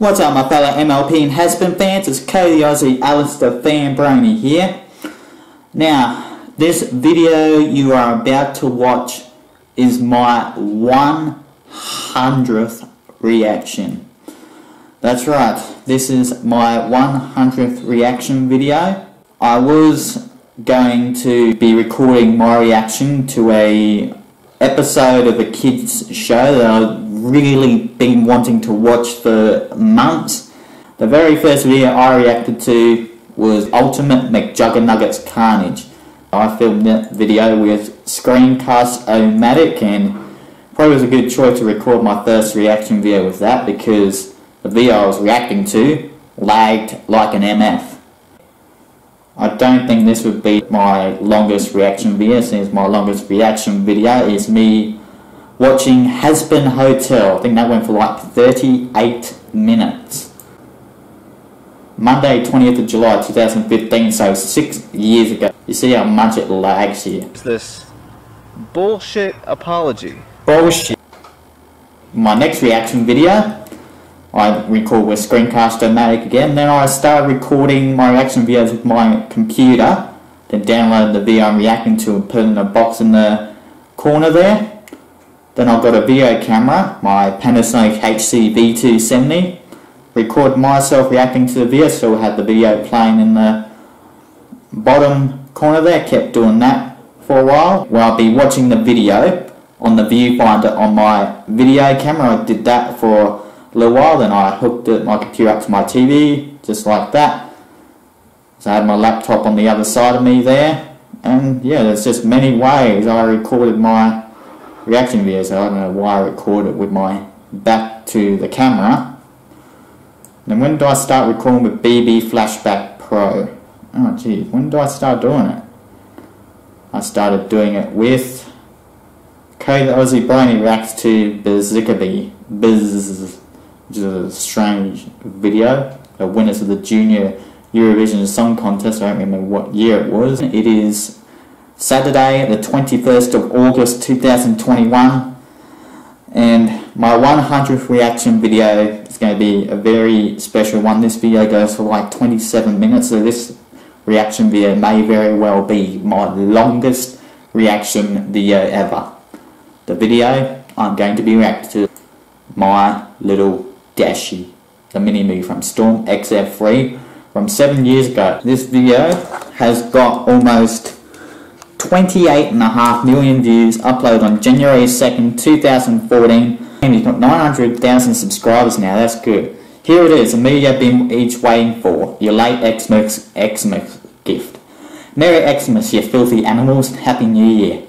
What's up my fellow MLP and Hazbin fans, it's Kodie Aussie Alastor Fanbrony here. Now, this video you are about to watch is my 100th reaction. That's right, this is my 100th reaction video. I was going to be recording my reaction to a episode of a kids show that I've really been wanting to watch for months. The very first video I reacted to was Ultimate McJuggernuggets Carnage. I filmed that video with Screencast-O-Matic and probably was a good choice to record my first reaction video with that because the video I was reacting to lagged like an MF. I don't think this would be my longest reaction video since my longest reaction video is me watching Hazbin Hotel. I think that went for like 38 minutes. Monday 20th of July 2015, so six years ago. You see how much it lags here. It's this bullshit apology. Bullshit. My next reaction video I record with Screencast-O-Matic again. Then I started recording my reaction videos with my computer. Then download the video I'm reacting to and put it in a box in the corner there. Then I've got a video camera, my Panasonic HC V270. Record myself reacting to the video, so I had the video playing in the bottom corner there. Kept doing that for a while. Where I'll be watching the video on the viewfinder on my video camera. I did that for a little while, then I hooked it, my computer up to my TV, just like that. So I had my laptop on the other side of me there, and yeah, there's just many ways I recorded my reaction videos. I don't know why I recorded with my back to the camera. Then when do I start recording with BB Flashback Pro? Oh geez, when do I start doing it? I started doing it with Kodie Aussie Brony reacts to Bzikebi. Biz which is a strange video. The winners of the Junior Eurovision Song Contest, I don't remember what year it was. It is Saturday, the 21st of August 2021, and my 100th reaction video is going to be a very special one. This video goes for like 27 minutes, so this reaction video may very well be my longest reaction video ever. The video I'm going to be reacting to my little Dashie, the mini-me from Storm XF3 from 7 years ago. This video has got almost 28.5 million views uploaded on January 2nd, 2014 and he's got 900,000 subscribers now, that's good. Here it is, a media been each waiting for, your late Xmas, Xmas gift. Merry Xmas, you filthy animals, Happy New Year.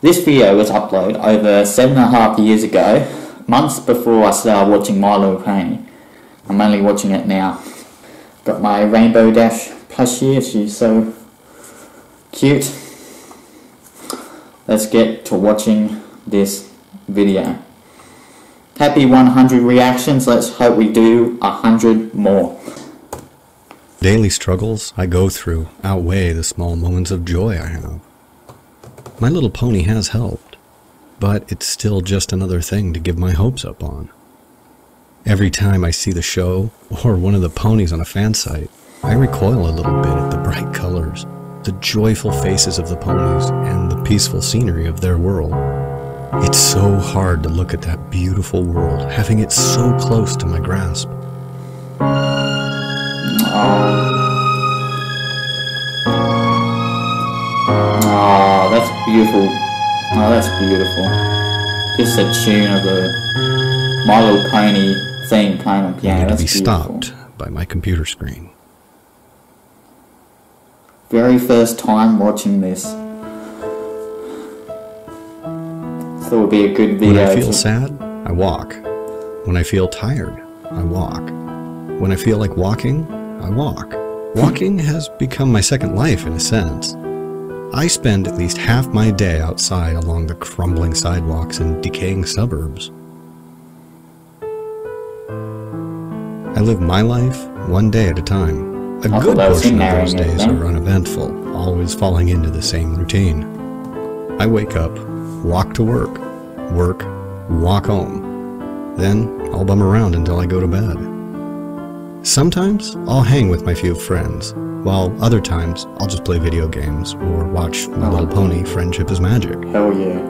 This video was uploaded over seven and a half years ago months before I started watching My Little Pony. I'm only watching it now. Got my Rainbow Dash plushie, she's so cute. Let's get to watching this video. Happy 100 reactions, let's hope we do 100 more. Daily struggles I go through outweigh the small moments of joy I have. My Little Pony has helped but it's still just another thing to give my hopes up on. Every time I see the show or one of the ponies on a fan site, I recoil a little bit at the bright colors, the joyful faces of the ponies, and the peaceful scenery of their world. It's so hard to look at that beautiful world, having it so close to my grasp. Oh, that's beautiful. Oh, that's beautiful. Just a tune of My Little Pony thing playing on piano. That's to be beautiful. stopped by my computer screen. Very first time watching this. Thought it would be a good video. When I feel sad, I walk. When I feel tired, I walk. When I feel like walking, I walk. Walking has become my second life in a sense. I spend at least half my day outside along the crumbling sidewalks and decaying suburbs. I live my life one day at a time. A good portion of those days are uneventful, always falling into the same routine. I wake up, walk to work, work, walk home. Then I'll bum around until I go to bed. Sometimes I'll hang with my few friends, while other times I'll just play video games or watch My Little Pony Friendship is Magic. Hell yeah.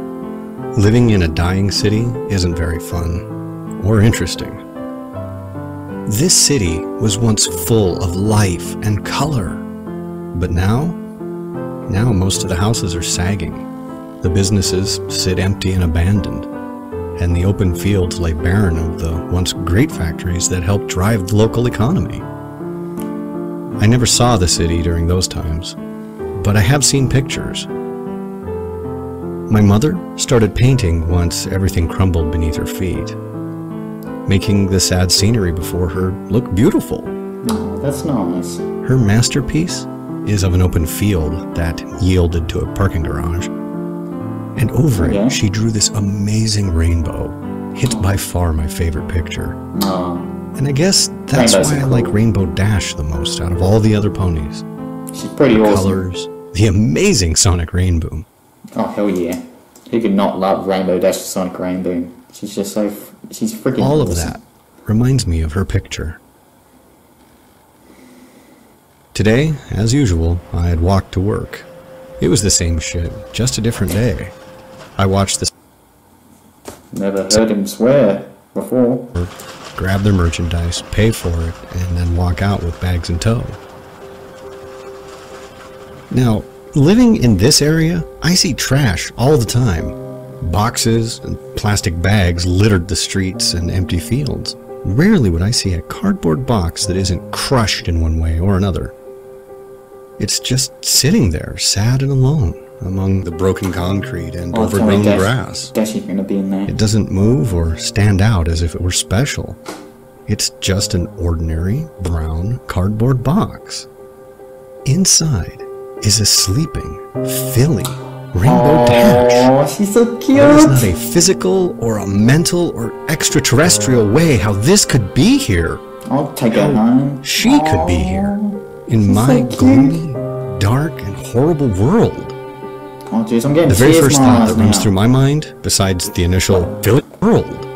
Living in a dying city isn't very fun or interesting. This city was once full of life and color, but now, now most of the houses are sagging. The businesses sit empty and abandoned, and the open fields lay barren of the once great factories that helped drive the local economy. I never saw the city during those times, but I have seen pictures. My mother started painting once everything crumbled beneath her feet, making the sad scenery before her look beautiful. Oh, that's nice. Her masterpiece is of an open field that yielded to a parking garage. And over Okay. it, she drew this amazing rainbow. It's by far my favorite picture. Oh, And I guess that's Rainbows why I like. Rainbow Dash the most out of all the other ponies. she's pretty awesome. Colors, the amazing Sonic Rainboom. Oh, hell yeah. Who could not love Rainbow Dash Sonic Rainboom? She's just so. She's freaking All of awesome. that reminds me of her picture. Today, as usual, I had walked to work. It was the same shit, just a different day. I watched the Never heard him swear before. grab their merchandise, pay for it, and then walk out with bags in tow. Now, living in this area, I see trash all the time. Boxes and plastic bags littered the streets and empty fields. Rarely would I see a cardboard box that isn't crushed in one way or another. It's just sitting there, sad and alone, among the broken concrete and Oh, overgrown Dash, grass. Gonna be in there. It doesn't move or stand out as if it were special. It's just an ordinary brown cardboard box. Inside is a sleeping, filly rainbow dash. Oh, she's so cute. There is not a physical or a mental or extraterrestrial way how this could be here. I'll take how home. She could be here. In my so gloomy, dark, and horrible world. Oh, jeez, I'm getting The very first thought that runs through my mind, besides the initial filly world,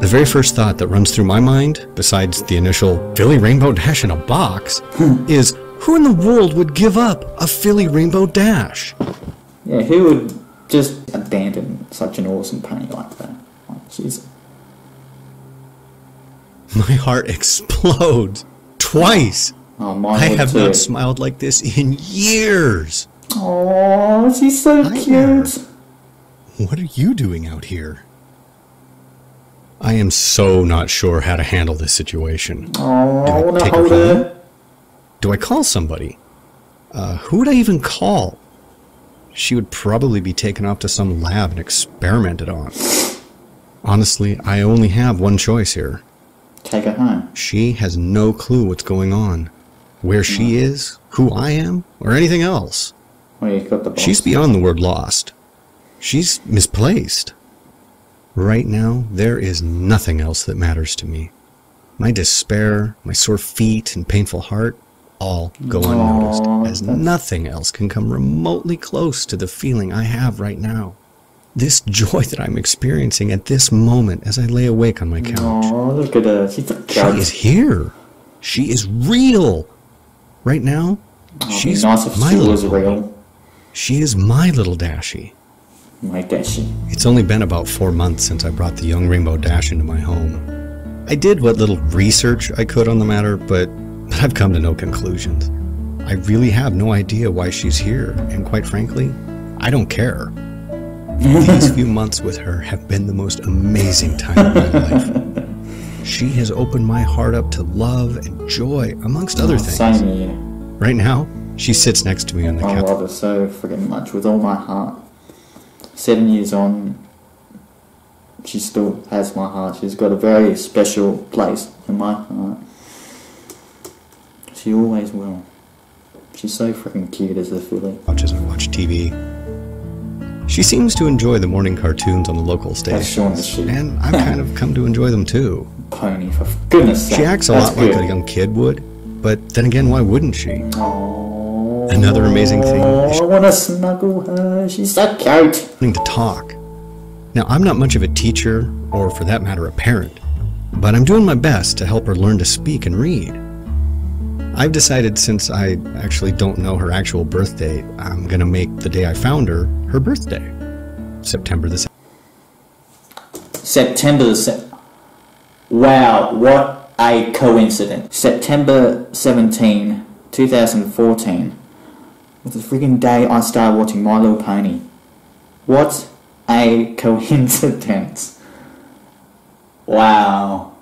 the very first thought that runs through my mind, besides the initial filly Rainbow Dash in a box, is who in the world would give up a filly Rainbow Dash? Yeah, who would just abandon such an awesome pony like that? Jeez. My heart explodes twice. Oh, mine I have too. not smiled like this in years. Oh, she's so Hi there. cute. What are you doing out here? I am so not sure how to handle this situation. Oh, Do I I want to hold her. Do I call somebody? Uh, who would I even call? She would probably be taken off to some lab and experimented on. Honestly, I only have one choice here. Take her home. She has no clue what's going on, where she is, who I am, or anything else. Well, you got the box. She's beyond the word lost. She's misplaced. Right now, there is nothing else that matters to me. My despair, my sore feet, and painful heart all go unnoticed, Aw, as that's- nothing else can come remotely close to the feeling I have right now. This joy that I'm experiencing at this moment as I lay awake on my couch. Oh, look at her. She's a She is here. She is real. Right now, Oh, she's my she little real. She is my little Dashie. My Dashie. It's only been about four months since I brought the young Rainbow Dash into my home. I did what little research I could on the matter, but, but I've come to no conclusions. I really have no idea why she's here, and quite frankly, I don't care. These few months with her have been the most amazing time of my life. She has opened my heart up to love and joy, amongst other Oh, things. Same here. Right now, she sits next to me on the couch. I love her so freaking much with all my heart. Seven years on, she still has my heart. She's got a very special place in my heart. She always will. She's so freaking cute as a filly. Watch as watch TV. She seems to enjoy the morning cartoons on the local That's Shaun the stations, Sheep. and I've kind of come to enjoy them too. Pony, for goodness sake. She acts a That's lot like good. a young kid would, but then again, why wouldn't she? Oh, Another amazing thing I want to snuggle her. She's so cute. Learning to talk. Now, I'm not much of a teacher, or for that matter, a parent, but I'm doing my best to help her learn to speak and read. I've decided since I actually don't know her actual birth date, I'm gonna make the day I found her her birthday, September the 7th. September the se- Wow, what a coincidence. September 17, 2014 was the freaking day I started watching My Little Pony. What a coincidence. Wow.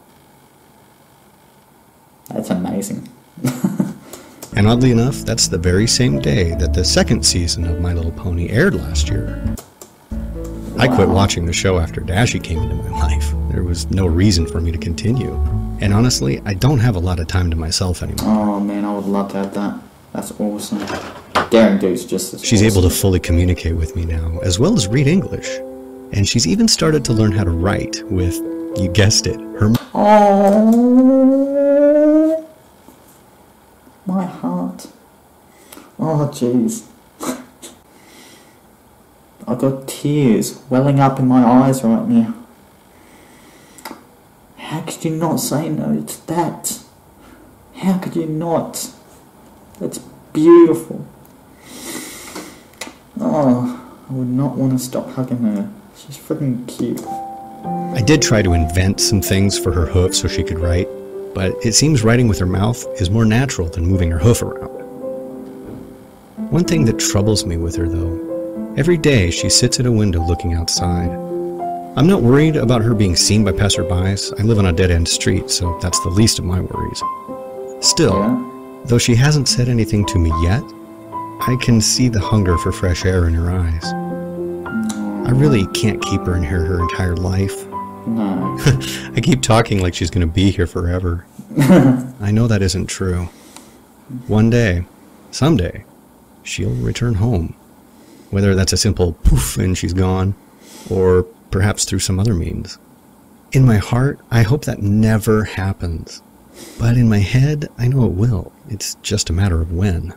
That's amazing. And oddly enough, that's the very same day that the second season of My Little Pony aired last year. I quit watching the show after Dashie came into my life. There was no reason for me to continue. And honestly, I don't have a lot of time to myself anymore. Oh man, I would love to have that. That's awesome. Daring Do's just She's able to fully communicate with me now, as well as read English. And she's even started to learn how to write with, you guessed it, her Oh, my heart. Oh, jeez. I've got tears welling up in my eyes right now. How could you not say no to that? How could you not? That's beautiful. Oh, I would not want to stop hugging her. She's freaking cute. I did try to invent some things for her hoof so she could write, but it seems writing with her mouth is more natural than moving her hoof around. One thing that troubles me with her, though, every day she sits at a window looking outside. I'm not worried about her being seen by passerbys. I live on a dead end street, so that's the least of my worries. Still, Yeah? though she hasn't said anything to me yet, I can see the hunger for fresh air in her eyes. I really can't keep her in here her entire life. No. I keep talking like she's going to be here forever. I know that isn't true. One day, someday, she'll return home. Whether that's a simple poof and she's gone, or perhaps through some other means. In my heart, I hope that never happens. But in my head, I know it will. It's just a matter of when.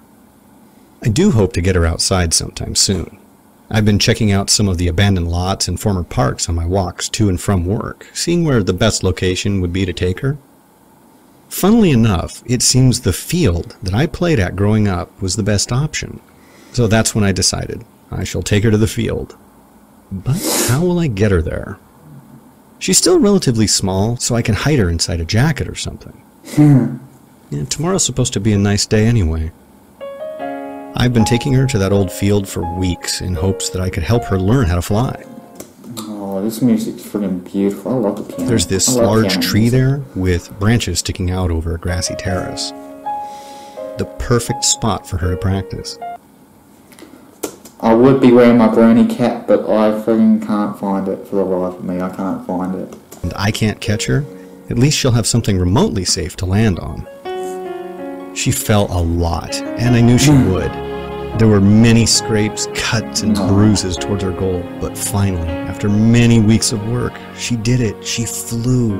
I do hope to get her outside sometime soon. I've been checking out some of the abandoned lots and former parks on my walks to and from work, seeing where the best location would be to take her. Funnily enough, it seems the field that I played at growing up was the best option. So that's when I decided I shall take her to the field. But how will I get her there? She's still relatively small, so I can hide her inside a jacket or something. Hmm. Yeah, tomorrow's supposed to be a nice day anyway. I've been taking her to that old field for weeks in hopes that I could help her learn how to fly. Oh, this music's freaking beautiful. I love the piano. There's this large piano tree there with branches sticking out over a grassy terrace. The perfect spot for her to practice. I would be wearing my brownie cap, but I freaking can't find it for the life of me. I can't find it. And I can't catch her, at least she'll have something remotely safe to land on. She fell a lot, and I knew she hmm. would. There were many scrapes, cuts, and No. bruises towards her goal, but finally, after many weeks of work, she did it. She flew.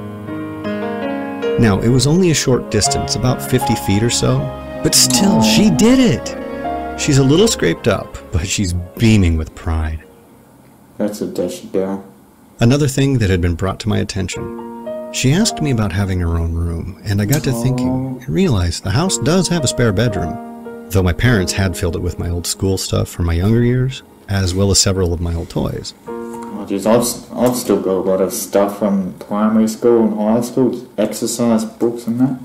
Now, it was only a short distance, about 50 feet or so, but still, she hmm. did it! She's a little scraped up, but she's beaming with pride. That's a Dashie girl. Another thing that had been brought to my attention. She asked me about having her own room, and I got to thinking and realized the house does have a spare bedroom. Though my parents had filled it with my old school stuff from my younger years, as well as several of my old toys. Oh, jeez, I've, I've still got a lot of stuff from primary school and high school, exercise books and that.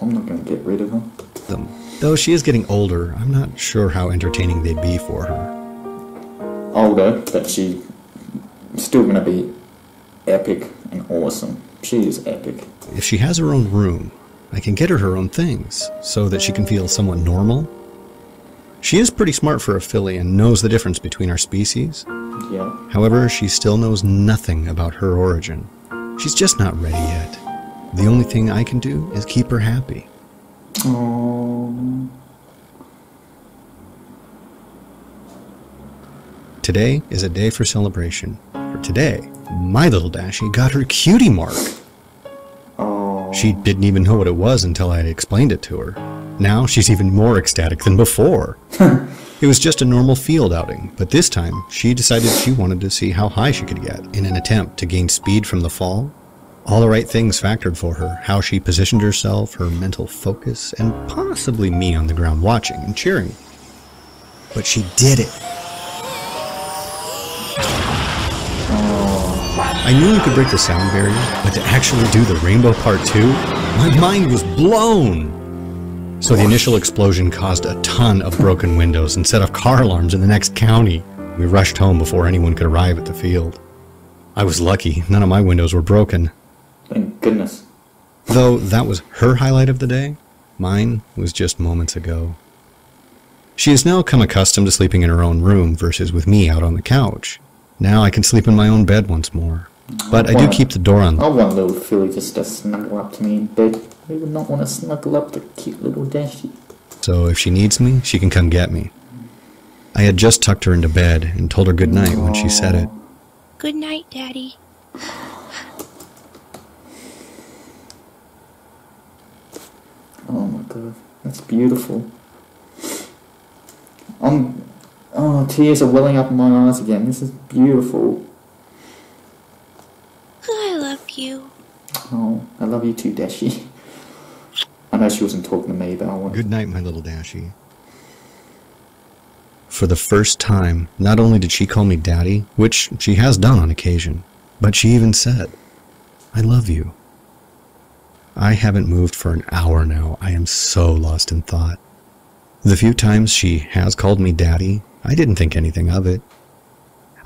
I'm not going to get rid of them. Them. Though she is getting older, I'm not sure how entertaining they'd be for her. Older, but she's still going to be epic and awesome. She is epic. If she has her own room, I can get her her own things so that she can feel somewhat normal. She is pretty smart for a filly and knows the difference between our species. Yeah. However, she still knows nothing about her origin. She's just not ready yet. The only thing I can do is keep her happy. Oh. Today is a day for celebration. For today, my little Dashie got her cutie mark. Oh. She didn't even know what it was until I explained it to her. Now she's even more ecstatic than before. it was just a normal field outing, but this time she decided she wanted to see how high she could get in an attempt to gain speed from the fall All the right things factored for her how she positioned herself, her mental focus, and possibly me on the ground watching and cheering. But she did it. I knew you could break the sound barrier, but to actually do the Rainbow Part 2, my mind was blown. So the initial explosion caused a ton of broken windows and set off car alarms in the next county. We rushed home before anyone could arrive at the field. I was lucky, none of my windows were broken. Thank goodness. Though that was her highlight of the day, mine was just moments ago. She has now come accustomed to sleeping in her own room versus with me out on the couch. Now I can sleep in my own bed once more. But I do keep the door on. Oh, I unlocked. want little filly just to snuggle up to me in bed. Who would not want to snuggle up to cute little Dashie? so if she needs me, she can come get me. I had just tucked her into bed and told her good night when she said it. Good night, Daddy. Oh my god, that's beautiful. I'm. Oh, tears are welling up in my eyes again. This is beautiful. Oh, I love you. Oh, I love you too, Dashie. I know she wasn't talking to me, but I want. Good night, my little Dashie. For the first time, not only did she call me Daddy, which she has done on occasion, but she even said, I love you. I haven't moved for an hour now. I am so lost in thought. The few times she has called me Daddy, I didn't think anything of it.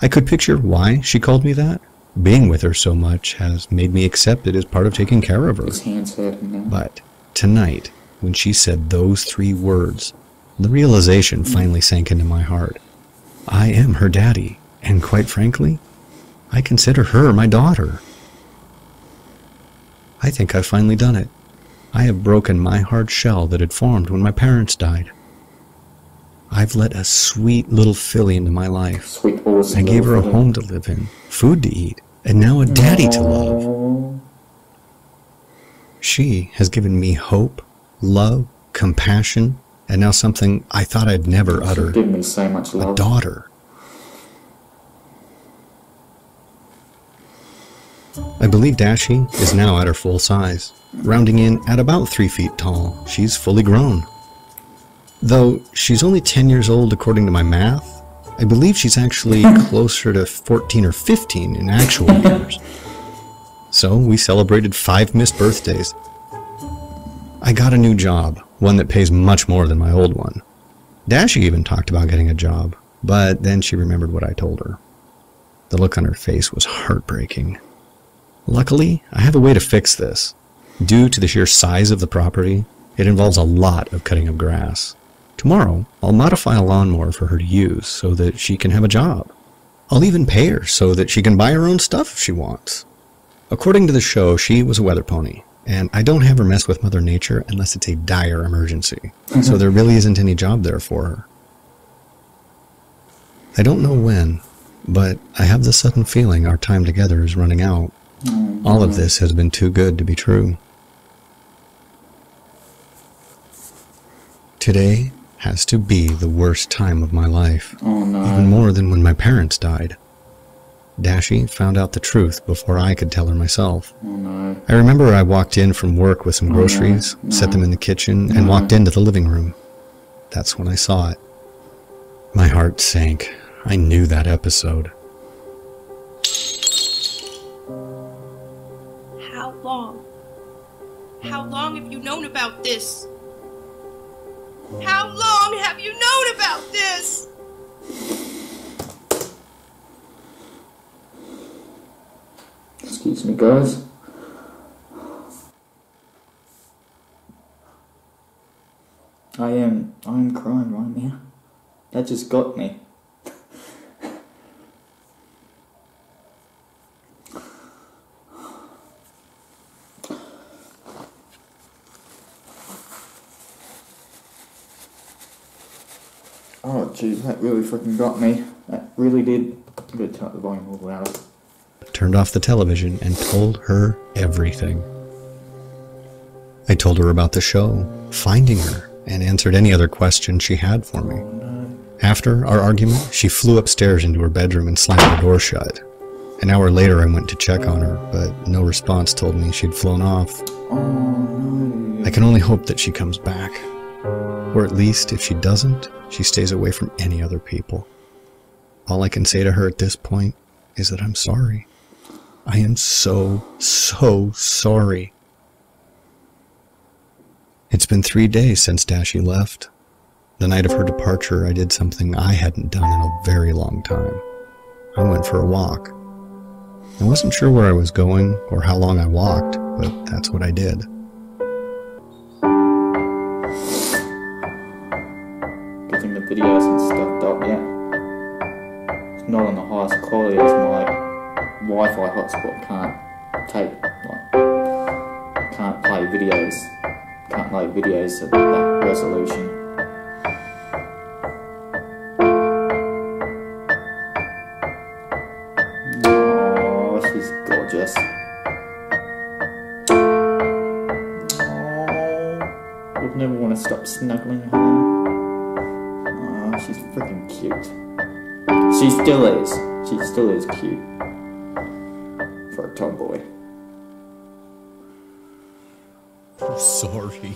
I could picture why she called me that. Being with her so much has made me accept it as part of taking care of her. His hands hurting now. But tonight, when she said those three words, the realization mm. finally sank into my heart. I am her daddy, and quite frankly, I consider her my daughter. I think I've finally done it. I have broken my hard shell that had formed when my parents died. I've let a sweet little filly into my life. I gave her a home to live in, food to eat, and now a daddy to love. She has given me hope, love, compassion, and now something I thought I'd never utter given me so much a daughter. I believe Dashie is now at her full size, rounding in at about three feet tall. She's fully grown. Though she's only 10 years old according to my math, I believe she's actually closer to 14 or 15 in actual years. So we celebrated five missed birthdays. I got a new job, one that pays much more than my old one. Dashie even talked about getting a job, but then she remembered what I told her. The look on her face was heartbreaking. Luckily, I have a way to fix this. Due to the sheer size of the property, it involves a lot of cutting of grass. Tomorrow, I'll modify a lawnmower for her to use so that she can have a job. I'll even pay her so that she can buy her own stuff if she wants. According to the show, she was a weather pony, and I don't have her mess with Mother Nature unless it's a dire emergency. Mm-hmm. so there really isn't any job there for her. I don't know when, but I have the sudden feeling our time together is running out. Mm-hmm. All of this has been too good to be true. Today has to be the worst time of my life, Oh no. even more than when my parents died. Dashie found out the truth before I could tell her myself. Oh no. I remember I walked in from work with some Oh, no, groceries, set them in the kitchen, and walked into the living room. That's when I saw it. My heart sank. I knew that episode. How long? How long have you known about this? How long have you known about this? Excuse me, guys. I am. I'm crying right now. That just got me. Oh, jeez, that really freaking got me. That really did. I'm gonna turn up the volume a little louder. turned off the television and told her everything. I told her about the show, finding her, and answered any other question she had for me. After our argument, she flew upstairs into her bedroom and slammed the door shut. An hour later, I went to check on her, but no response told me she'd flown off. Oh no. I can only hope that she comes back. Or at least, if she doesn't, she stays away from any other people. All I can say to her at this point is that I'm sorry. I am so, so sorry. It's been three days since Dashie left. The night of her departure, I did something I hadn't done in a very long time. I went for a walk. I wasn't sure where I was going or how long I walked, but that's what I did. Good and stuff isn't stuffed. It's not on the highest quality as my Wi-Fi hotspot can't take, like, can't play videos, can't play videos at that resolution. Oh, she's gorgeous. Oh, would never want to stop snuggling her. She's freaking cute. She still is. She still is cute. For a tomboy. I'm sorry.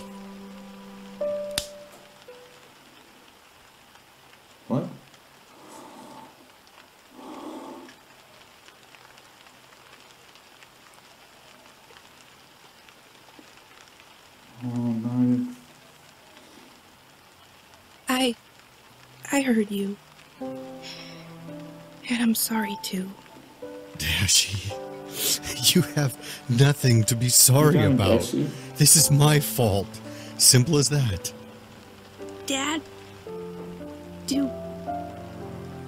I heard you. And I'm sorry too. Dashie, you have nothing to be sorry Young about. Dashie. This is my fault. Simple as that. Dad? Do.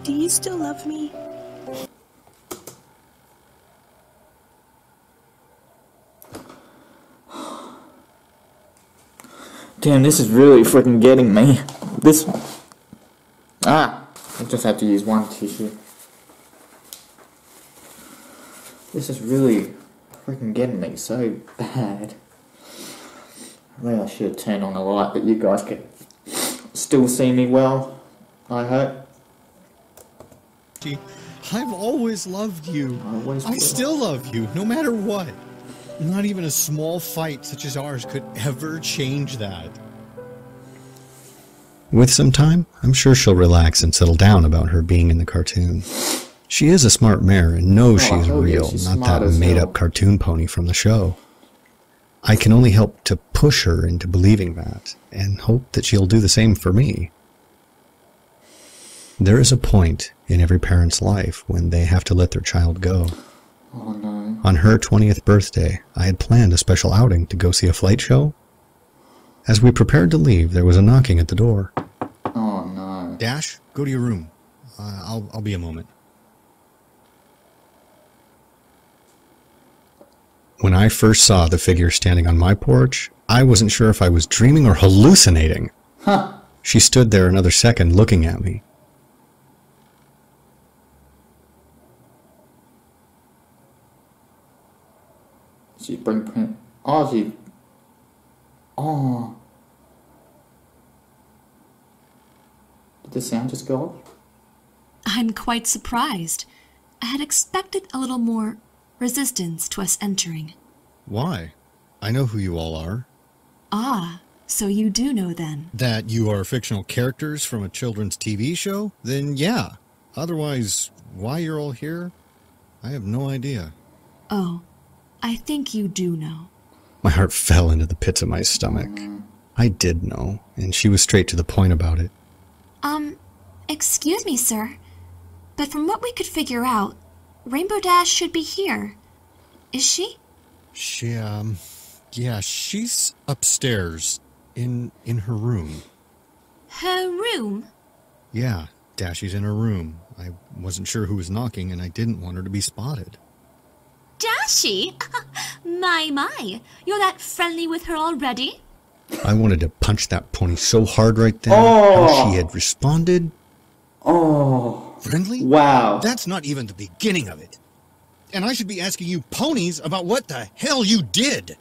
Do you still love me? Damn, this is really freaking getting me. This. Ah! I just have to use one tissue. This is really freaking getting me so bad. Maybe I should have turned on the light, but you guys can still see me well. I hope. I've always loved you. I always I still love you, no matter what. Not even a small fight such as ours could ever change that. With some time, I'm sure she'll relax and settle down about her being in the cartoon. She is a smart mare and knows Oh, she's real, she's not that made up cartoon pony from the show. I can only help to push her into believing that, and hope that she'll do the same for me. There is a point in every parent's life when they have to let their child go. Oh no. On her 20th birthday, I had planned a special outing to go see a flight show. As we prepared to leave, there was a knocking at the door. Dash, go to your room. Uh, I'll, I'll be a moment. When I first saw the figure standing on my porch, I wasn't sure if I was dreaming or hallucinating. Huh. She stood there another second looking at me. She bring print. Oh, she. Oh. The sound just go off? I'm quite surprised. I had expected a little more resistance to us entering. Why? I know who you all are. Ah, so you do know then. That you are fictional characters from a children's TV show? Then yeah. Otherwise, why you're all here? I have no idea. Oh, I think you do know. My heart fell into the pits of my stomach. I did know, and she was straight to the point about it. Um, excuse me, sir. But from what we could figure out, Rainbow Dash should be here. Is she? She, um, yeah, she's upstairs in in her room. Her room? Yeah, Dashie's in her room. I wasn't sure who was knocking, and I didn't want her to be spotted. Dashie? my, my. You're that friendly with her already? I wanted to punch that pony so hard right then. Oh. How she had responded. Oh. Friendly? Wow. That's not even the beginning of it. And I should be asking you ponies about what the hell you did.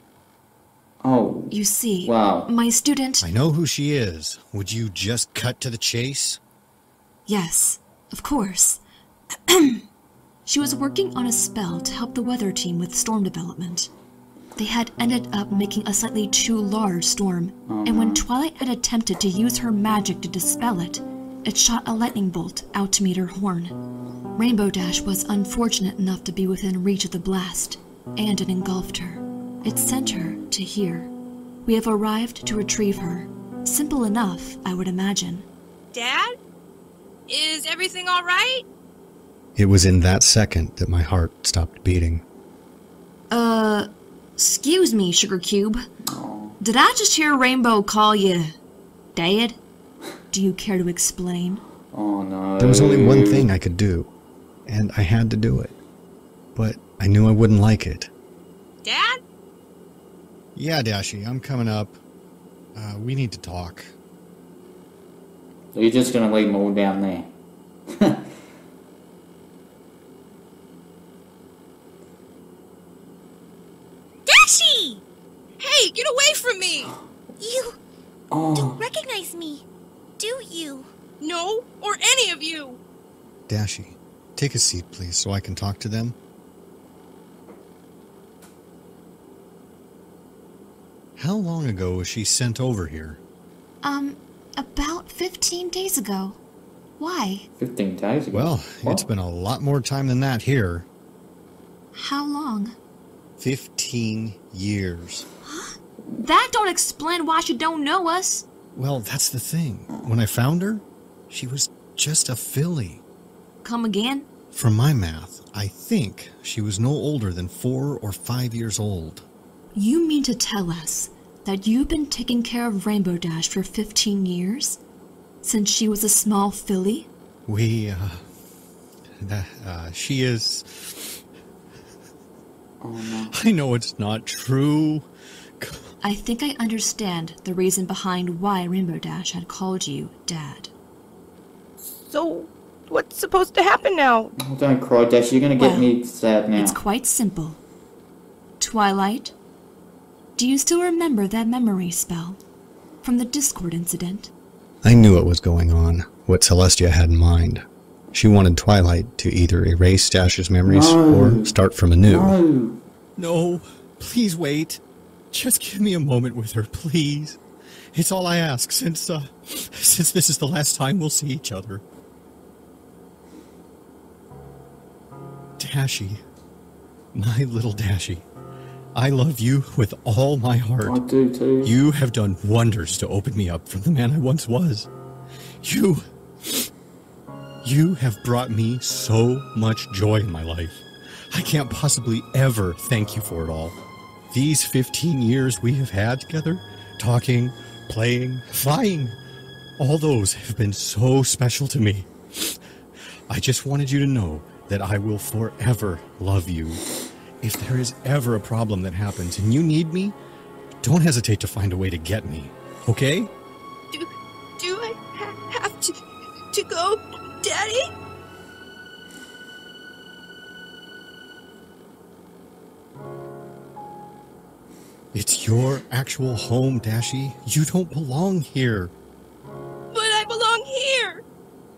Oh. You see, Wow. my student. I know who she is. Would you just cut to the chase? Yes, of course. She was working on a spell to help the weather team with storm development. They had ended up making a slightly too large storm, and when Twilight had attempted to use her magic to dispel it, it shot a lightning bolt out to meet her horn. Rainbow Dash was unfortunate enough to be within reach of the blast, and it engulfed her. It sent her to here. We have arrived to retrieve her. Simple enough, I would imagine. Dad? Is everything alright? It was in that second that my heart stopped beating. Uh, excuse me, Sugar Cube. Did I just hear Rainbow call you Dad? Do you care to explain? Oh no. There was only one thing I could do, and I had to do it. But I knew I wouldn't like it. Dad? Yeah, Dashie, I'm coming up. Uh, we need to talk. So you're just gonna leave them down there. Dashie! Hey, get away from me! You Oh. don't recognize me, do you? No, or any of you! Dashie, take a seat, please, so I can talk to them. How long ago was she sent over here? Um, about 15 days ago. Why? 15 days ago. Well, What? it's been a lot more time than that here. How long? 15 years. That don't explain why she don't know us. Well, that's the thing. When I found her, she was just a filly. Come again? From my math, I think she was no older than four or five years old. You mean to tell us that you've been taking care of Rainbow Dash for 15 years? Since she was a small filly? We, uh, that, uh, she is. Oh no. I know it's not true. I think I understand the reason behind why Rainbow Dash had called you Dad. So, what's supposed to happen now? Oh, don't cry, Dash. You're gonna get Well, me sad now. It's quite simple. Twilight, do you still remember that memory spell from the Discord incident? I knew what was going on, what Celestia had in mind. She wanted Twilight to either erase Dash's memories No. or start from anew. No. No, please wait. Just give me a moment with her, please. It's all I ask since, uh, since this is the last time we'll see each other. Dashie, my little Dashie, I love you with all my heart. I do too. You have done wonders to open me up from the man I once was. You. You have brought me so much joy in my life. I can't possibly ever thank you for it all. These 15 years we have had together, talking, playing, flying, all those have been so special to me. I just wanted you to know that I will forever love you. If there is ever a problem that happens and you need me, don't hesitate to find a way to get me, okay? Do, do I ha- have to, to go, Daddy? Your actual home, Dashie. You don't belong here. But I belong here!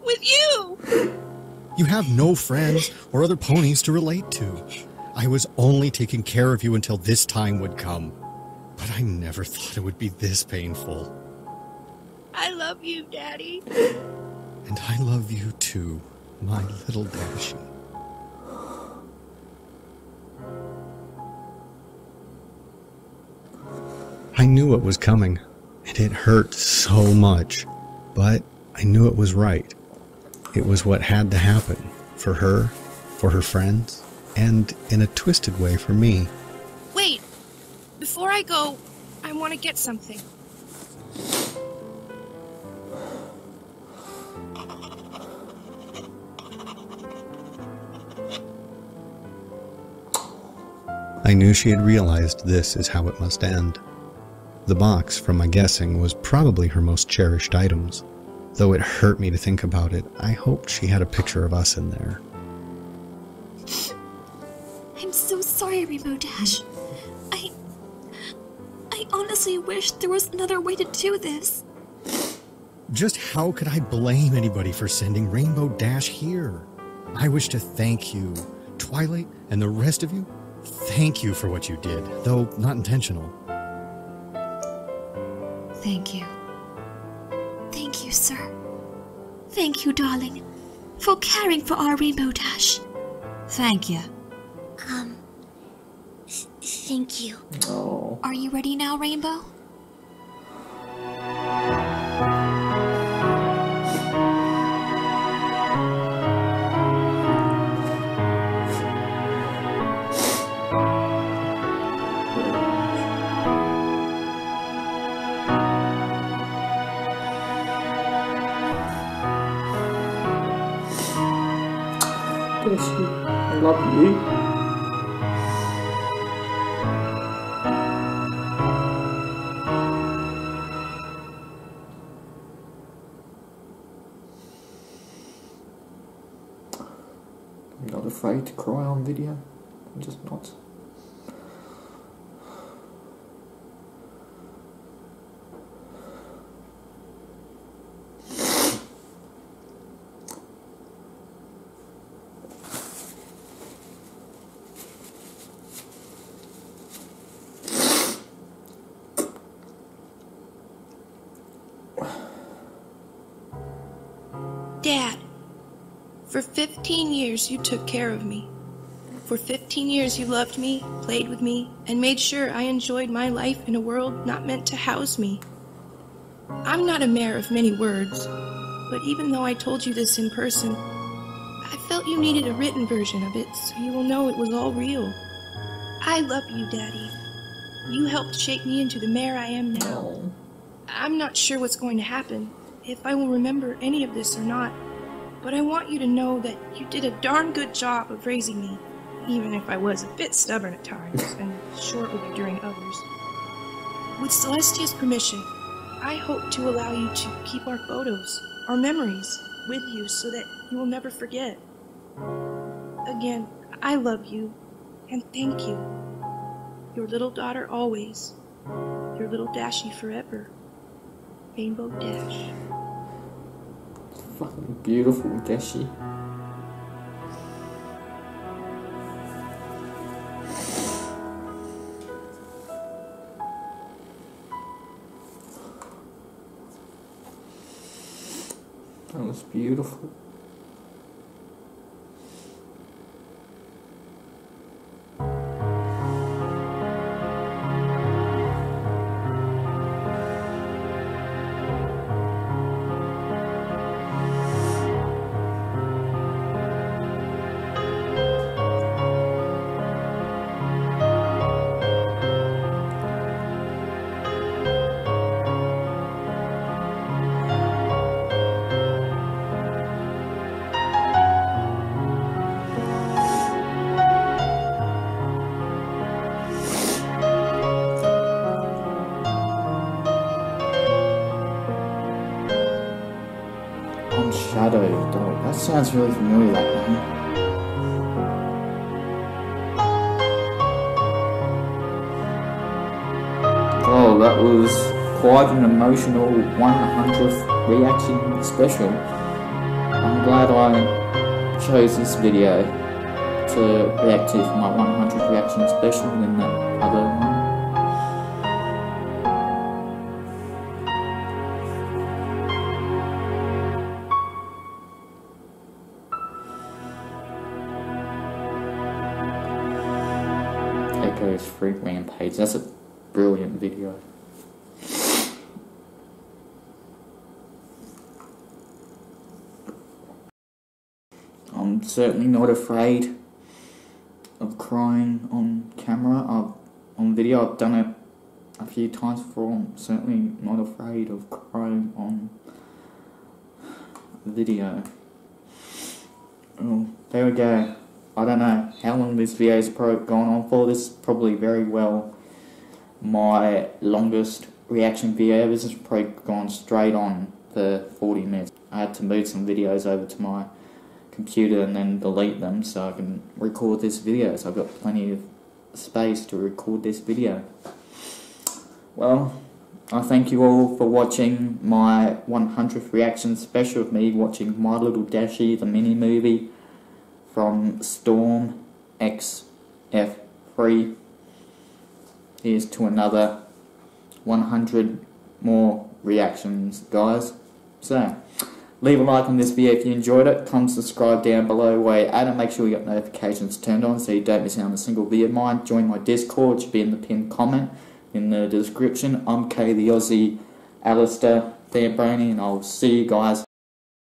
With you! You have no friends or other ponies to relate to. I was only taking care of you until this time would come. But I never thought it would be this painful. I love you, Daddy. And I love you too, my little Dashie. I knew it was coming, and it hurt so much, but I knew it was right. It was what had to happen for her, for her friends, and in a twisted way for me. Wait, before I go, I want to get something. I knew she had realized this is how it must end. The box, from my guessing, was probably her most cherished items. Though it hurt me to think about it, I hoped she had a picture of us in there. I'm so sorry, Rainbow Dash. I. I honestly wish there was another way to do this. Just how could I blame anybody for sending Rainbow Dash here? I wish to thank you Twilight, and the rest of you, thank you for what you did, though not intentional. Thank you. Thank you, sir. Thank you, darling, for caring for our Rainbow Dash. Thank you. Um, th- thank you. Oh. Are you ready now, Rainbow? Love you. I'm not afraid to cry on video. I'm just not. Dad, for 15 years you took care of me. For 15 years you loved me, played with me, and made sure I enjoyed my life in a world not meant to house me. I'm not a mare of many words, but even though I told you this in person, I felt you needed a written version of it so you will know it was all real. I love you, Daddy. You helped shape me into the mare I am now. I'm not sure what's going to happen, if I will remember any of this or not, but I want you to know that you did a darn good job of raising me, even if I was a bit stubborn at times and short with you during others. With Celestia's permission, I hope to allow you to keep our photos, our memories, with you so that you will never forget. Again, I love you, and thank you. Your little daughter always, your little Dashie forever. Rainbow Dash. Fucking beautiful, Dashie. That was beautiful. Sounds really familiar, that name. Oh, that was quite an emotional 100th reaction special. I'm glad I chose this video to react to for my 100th reaction special than that other one. That's a brilliant video. I'm certainly not afraid of crying on camera. I've, on video, I've done it a few times before. I'm certainly not afraid of crying on video. Oh, there we go. I don't know how long this video's pro gone on for. This is probably very well my longest reaction video. Has probably gone straight on for 40 minutes. I had to move some videos over to my computer and then delete them so I can record this video. So I've got plenty of space to record this video. Well, I thank you all for watching my 100th reaction special of me watching My Little Dashie, the mini movie from Storm XF3. Here's to another 100 more reactions, guys. So, leave a like on this video if you enjoyed it. Come subscribe down below you're at it. Make sure you got notifications turned on so you don't miss out on a single video of mine. Join my Discord, should be in the pinned comment in the description. I'm Kay the Aussie Alastor Theobroni, and I'll see you guys